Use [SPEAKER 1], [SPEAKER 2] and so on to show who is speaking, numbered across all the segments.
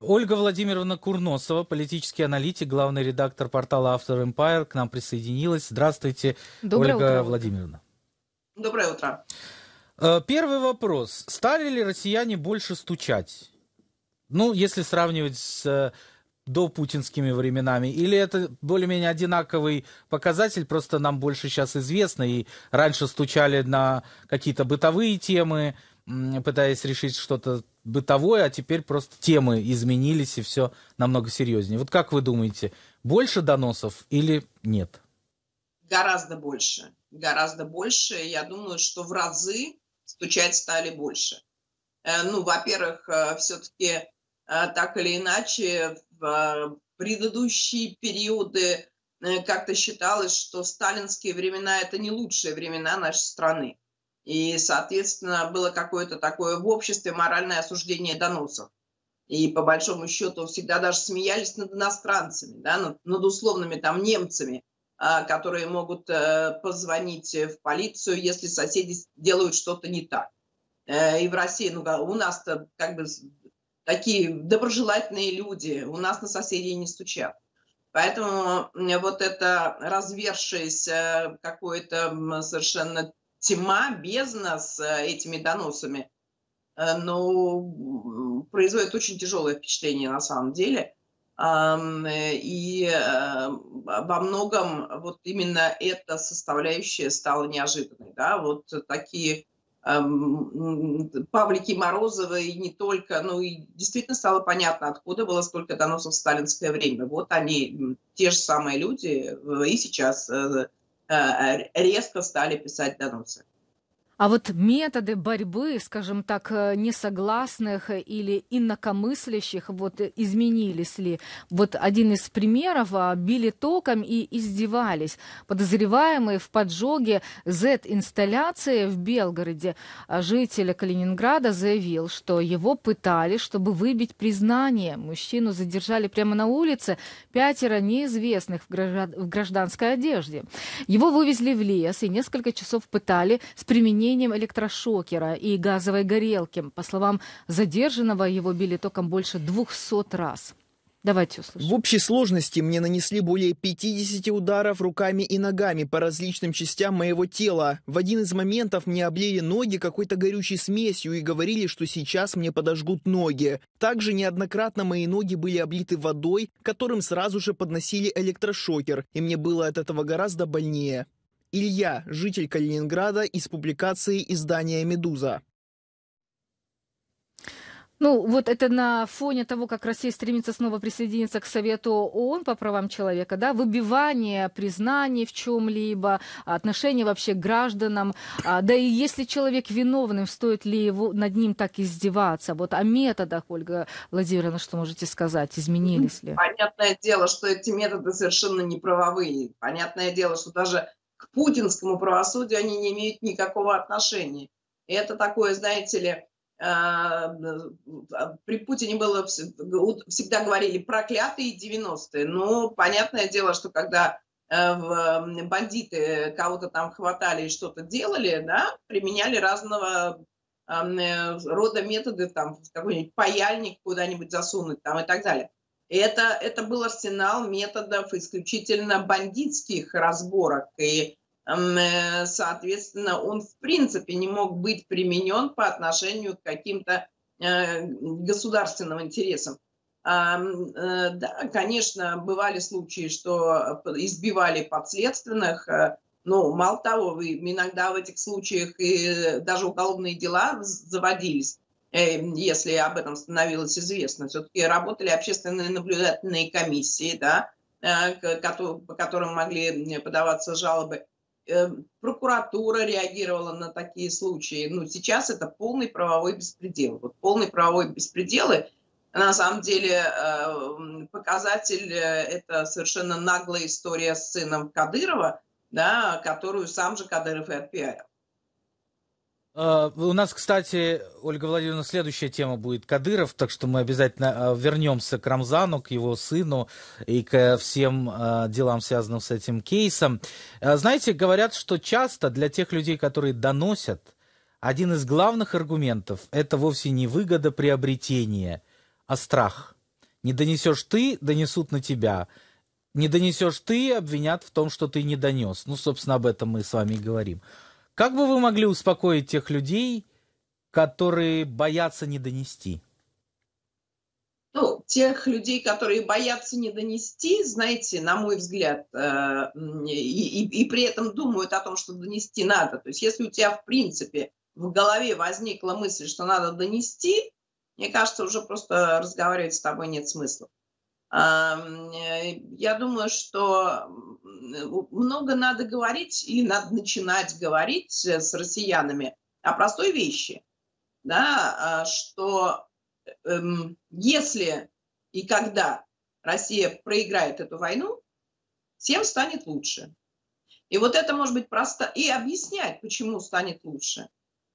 [SPEAKER 1] Ольга Владимировна Курносова, политический аналитик, главный редактор портала Автор Empire, к нам присоединилась. Здравствуйте, Доброе Ольга утро. Владимировна.
[SPEAKER 2] Доброе утро.
[SPEAKER 1] Э, первый вопрос. Стали ли россияне больше стучать? Ну, если сравнивать с э, до путинскими временами? Или это более-менее одинаковый показатель, просто нам больше сейчас известно, и раньше стучали на какие-то бытовые темы, пытаясь решить что-то бытовое, а теперь просто темы изменились и все намного серьезнее. Вот как вы думаете, больше доносов или нет?
[SPEAKER 2] Гораздо больше. Гораздо больше. Я думаю, что в разы стучать стали больше. Э, ну, во-первых, э, все-таки э, так или иначе в предыдущие периоды как-то считалось, что сталинские времена – это не лучшие времена нашей страны. И, соответственно, было какое-то такое в обществе моральное осуждение доносов. И по большому счету всегда даже смеялись над иностранцами, да, над, над условными там немцами, а, которые могут а, позвонить в полицию, если соседи делают что-то не так. А, и в России, ну, у нас-то как бы такие доброжелательные люди, у нас на соседей не стучат. Поэтому вот это развершееся какое-то совершенно тьма, бездна с э, этими доносами, э, но производит очень тяжелое впечатление на самом деле. И э, во многом вот именно эта составляющая стала неожиданной. Да? Вот такие Павлики Морозовы и не только, ну и действительно стало понятно, откуда было столько доносов в сталинское время. Вот они, те же самые люди, и сейчас резко стали писать доносы.
[SPEAKER 3] А вот методы борьбы, скажем так, э, несогласных или инакомыслящих, вот изменились ли? Вот один из примеров, а, били током и издевались. Подозреваемый в поджоге Z-инсталляции в Белгороде а, житель Калининграда заявил, что его пытали, чтобы выбить признание. Мужчину задержали прямо на улице, пятеро неизвестных в гражданской одежде. Его вывезли в лес и несколько часов пытали с применением применением электрошокера и газовой горелки. По словам задержанного, его били током больше 200 раз. Давайте услышим.
[SPEAKER 4] В общей сложности мне нанесли более 50 ударов руками и ногами по различным частям моего тела. В один из моментов мне облили ноги какой-то горючей смесью и говорили, что сейчас мне подожгут ноги. Также неоднократно мои ноги были облиты водой, которым сразу же подносили электрошокер, и мне было от этого гораздо больнее. Илья, житель Калининграда, из публикации издания «Медуза».
[SPEAKER 3] Ну, вот это на фоне того, как Россия стремится снова присоединиться к Совету ООН по правам человека, да, выбивание признаний в чем-либо, отношение вообще к гражданам, а, да и если человек виновным, стоит ли его над ним так издеваться? Вот о методах, Ольга Владимировна, что можете сказать, изменились ли?
[SPEAKER 2] Понятное дело, что эти методы совершенно неправовые. Понятное дело, что даже к путинскому правосудию они не имеют никакого отношения. Это такое, знаете ли, а, при Путине было всегда говорили проклятые 90-е. Но понятное дело, что когда э, бандиты кого-то там хватали и что-то делали, да, применяли разного э, рода методы, там, какой-нибудь паяльник куда-нибудь засунуть там и так далее. Это, это был арсенал методов исключительно бандитских разборок. И, э, соответственно, он в принципе не мог быть применен по отношению к каким-то э, государственным интересам. Э, да, конечно, бывали случаи, что избивали подследственных, но мало того, иногда в этих случаях и даже уголовные дела заводились. Э, если об этом становилось известно. Все-таки работали общественные наблюдательные комиссии, да, э, по которым могли подаваться жалобы. Э, прокуратура реагировала на такие случаи. Ну, сейчас это полный правовой беспредел. Вот полный правовой беспредел, и на самом деле показатель – это совершенно наглая история с сыном Кадырова, да, которую сам же Кадыров и отпиарил.
[SPEAKER 1] А, у нас, кстати, Ольга Владимировна, следующая тема будет Кадыров, так что мы обязательно а, вернемся к Рамзану, к его сыну и к всем а, делам, связанным с этим кейсом. Знаете, говорят, что часто для тех людей, которые доносят, один из главных аргументов – это вовсе не выгода приобретения, а страх. Не донесешь ты, донесут на тебя. Не донесешь ты, обвинят в том, что ты не донес. Ну, собственно, об этом мы с вами и говорим. Как бы вы могли успокоить тех людей, которые боятся не донести?
[SPEAKER 2] Ну, тех людей, которые боятся не донести, знаете, на мой взгляд, э, и, и, и при этом думают о том, что донести надо. То есть если у тебя, в принципе, в голове возникла мысль, что надо донести, мне кажется, уже просто разговаривать с тобой нет смысла. Э, я думаю, что много надо говорить или надо начинать говорить с россиянами о простой вещи, да, а, что эм, если и когда Россия проиграет эту войну, всем станет лучше. И вот это может быть просто и объяснять, почему станет лучше.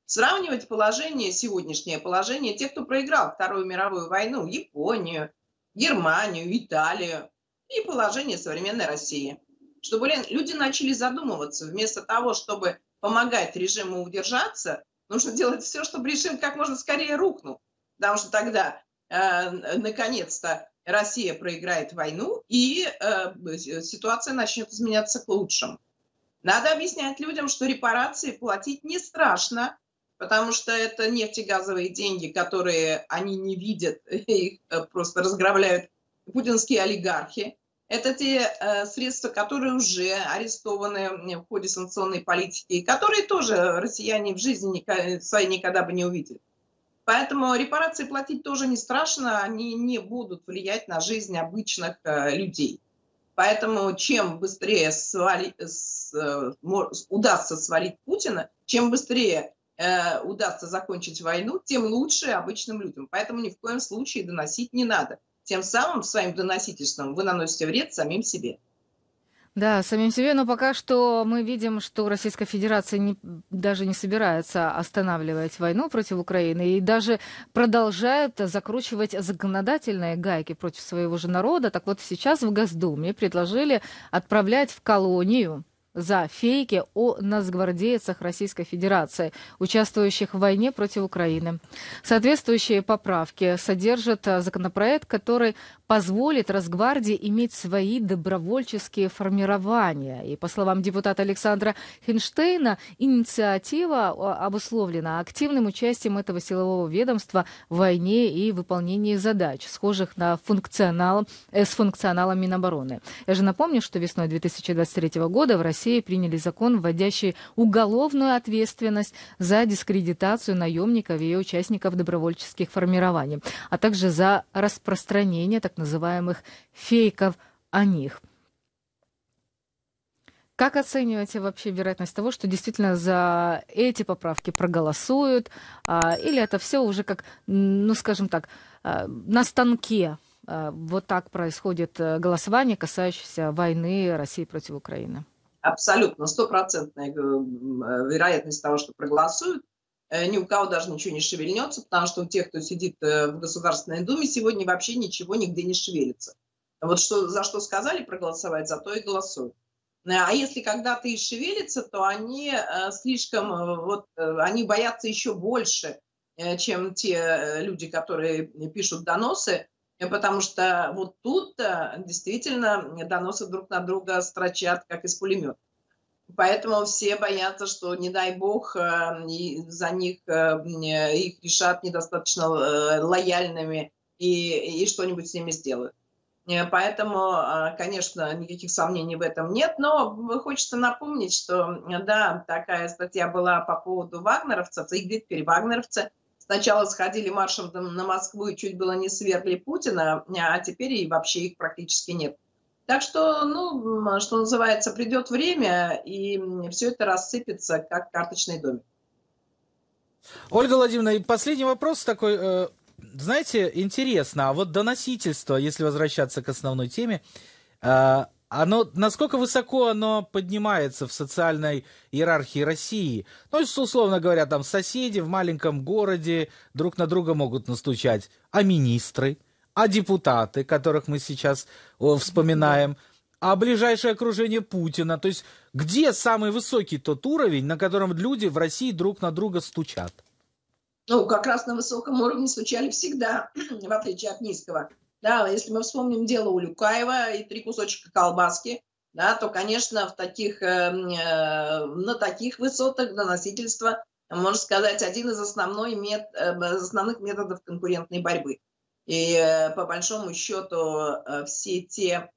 [SPEAKER 2] Сравнивать положение, сегодняшнее положение тех, кто проиграл Вторую мировую войну, Японию, Германию, Италию, и положение современной России. Чтобы люди начали задумываться, вместо того, чтобы помогать режиму удержаться, нужно делать все, чтобы режим как можно скорее рухнул. Потому что тогда, э, наконец-то, Россия проиграет войну, и э, ситуация начнет изменяться к лучшему. Надо объяснять людям, что репарации платить не страшно, потому что это нефтегазовые деньги, которые они не видят, их э, просто разграбляют путинские олигархи. Это те э, средства, которые уже арестованы в ходе санкционной политики, которые тоже россияне в жизни никогда, своей никогда бы не увидели. Поэтому репарации платить тоже не страшно, они не будут влиять на жизнь обычных э, людей. Поэтому чем быстрее свали, с, э, удастся свалить Путина, чем быстрее э, удастся закончить войну, тем лучше обычным людям. Поэтому ни в коем случае доносить не надо. Тем самым своим доносительством вы наносите вред самим себе.
[SPEAKER 3] Да, самим себе, но пока что мы видим, что Российская Федерация не, даже не собирается останавливать войну против Украины и даже продолжает закручивать законодательные гайки против своего же народа. Так вот сейчас в Госдуме предложили отправлять в колонию за фейки о нацгвардейцах Российской Федерации, участвующих в войне против Украины. Соответствующие поправки содержат законопроект, который позволит Росгвардии иметь свои добровольческие формирования. И, по словам депутата Александра Хинштейна, инициатива обусловлена активным участием этого силового ведомства в войне и выполнении задач, схожих на функционал, э, с функционалом Минобороны. Я же напомню, что весной 2023 года в России приняли закон, вводящий уголовную ответственность за дискредитацию наемников и участников добровольческих формирований, а также за распространение так называемых фейков о них. Как оцениваете вообще вероятность того, что действительно за эти поправки проголосуют, а, или это все уже как, ну скажем так, а, на станке а, вот так происходит э, голосование, касающееся войны России против Украины?
[SPEAKER 2] Абсолютно, стопроцентная э, вероятность того, что проголосуют. Э, ни у кого даже ничего не шевельнется, потому что у тех, кто сидит э, в Государственной Думе, сегодня вообще ничего нигде не шевелится. Вот что, за что сказали проголосовать, за то и голосуют. Э, а если когда-то и шевелится, то они слишком, вот, они боятся еще больше, чем те люди, которые пишут доносы, потому что вот тут действительно доносы друг на друга строчат, как из пулемета. Поэтому все боятся, что, не дай бог, э, за них э, их решат недостаточно э, лояльными и, и что-нибудь с ними сделают. Поэтому, конечно, никаких сомнений в этом нет, но хочется напомнить, что, да, такая статья была по поводу вагнеровцев, и теперь сначала сходили маршем на Москву и чуть было не свергли Путина, а теперь и вообще их практически нет. Так что, ну, что называется, придет время, и все это рассыпется, как карточный домик.
[SPEAKER 1] Ольга Владимировна, и последний вопрос такой. Э, знаете, интересно, а вот доносительство, если возвращаться к основной теме, э, оно, насколько высоко оно поднимается в социальной иерархии России? Ну, условно говоря, там соседи в маленьком городе друг на друга могут настучать, а министры – а депутаты, которых мы сейчас вспоминаем, а ближайшее окружение Путина. То есть где самый высокий тот уровень, на котором люди в России друг на друга стучат?
[SPEAKER 2] Ну, как раз на высоком уровне стучали всегда, в отличие от низкого. Да, если мы вспомним дело Улюкаева и три кусочка колбаски, да, то, конечно, в таких, эм, э, на таких высотах доносительства, можно сказать, один из, основной мет, э, основных методов конкурентной борьбы. И э, по большому счету э, все те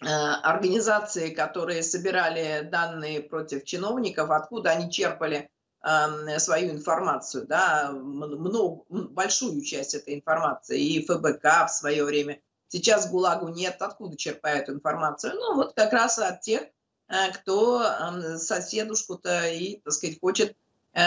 [SPEAKER 2] э, организации, которые собирали данные против чиновников, откуда они черпали эм, свою информацию, да, много, большую часть этой информации, и ФБК в свое время. Сейчас ГУЛАГу нет, откуда черпают информацию? Ну, вот как раз от тех, кто эм, соседушку-то и, так сказать, хочет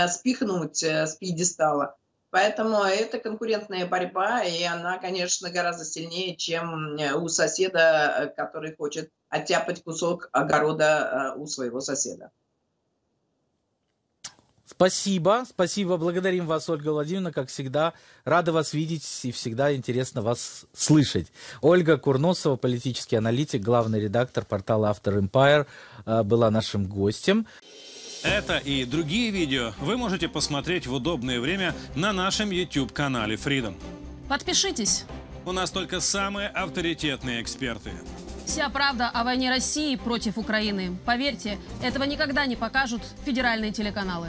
[SPEAKER 2] спихнуть с пьедестала. Поэтому это конкурентная борьба, и она, конечно, гораздо сильнее, чем э, у соседа, э, который хочет оттяпать кусок огорода э, у своего соседа.
[SPEAKER 1] Спасибо, спасибо, благодарим вас, Ольга Владимировна, как всегда. Рада вас видеть и всегда интересно вас слышать. Ольга Курносова, политический аналитик, главный редактор портала Автор Empire, была нашим гостем.
[SPEAKER 5] Это и другие видео вы можете посмотреть в удобное время на нашем YouTube-канале Freedom.
[SPEAKER 6] Подпишитесь.
[SPEAKER 5] У нас только самые авторитетные эксперты.
[SPEAKER 6] Вся правда о войне России против Украины. Поверьте, этого никогда не покажут федеральные телеканалы.